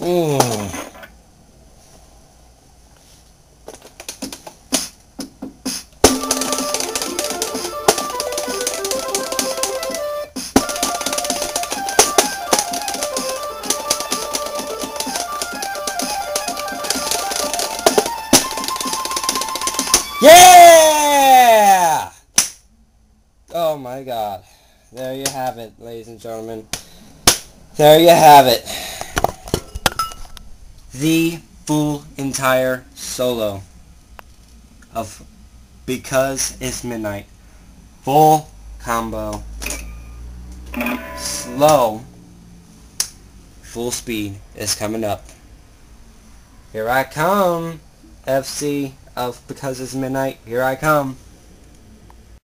Ooh. Yeah! Oh my god. There you have it, ladies and gentlemen. There you have it. The full entire solo of Because It's Midnite. Full combo. Slow. Full speed is coming up. Here I come, FC of Because It's Midnite. Here I come.